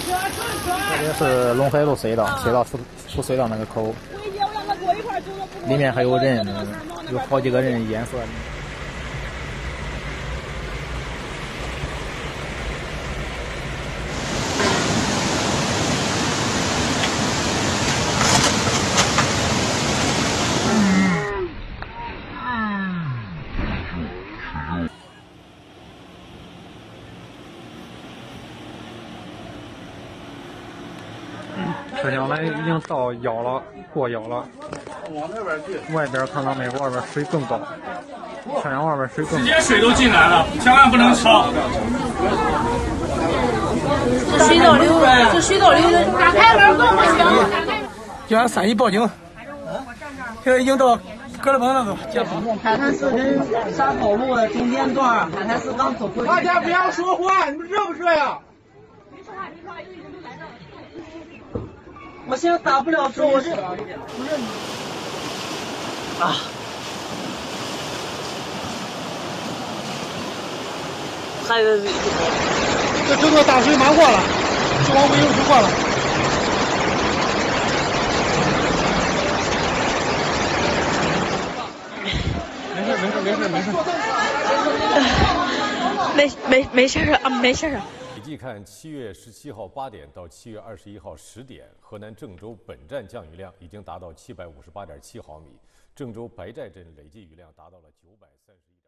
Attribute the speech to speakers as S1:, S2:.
S1: 这里是龙海路隧道，隧道出出隧道那个口，里面还有人，有好几个人淹死了。了。车厢呢已经到腰了，过腰了。往那边去。外边看到没有？外边水更高。车厢外边水更。
S2: 直接水都进来了，千万不能超。
S3: 这水道流，这水道流，打开门更不行。
S4: 叫三姨报警。现在已经到格勒邦那个。
S5: 海滩市跟沙坡路的中间段，海滩市刚走过去。
S6: 大家不要说话，你们热不热呀？
S5: 我现在打不了车，我这不是啊，还有
S6: 这整个大水漫过了，就往尾游水过了。
S4: 没事没事没事没事，
S3: 没没没事啊没事啊。
S7: 累计看，七月十七号八点到七月二十一号十点，河南郑州本站降雨量已经达到七百五十八点七毫米，郑州白寨镇累计雨量达到了九百三十一。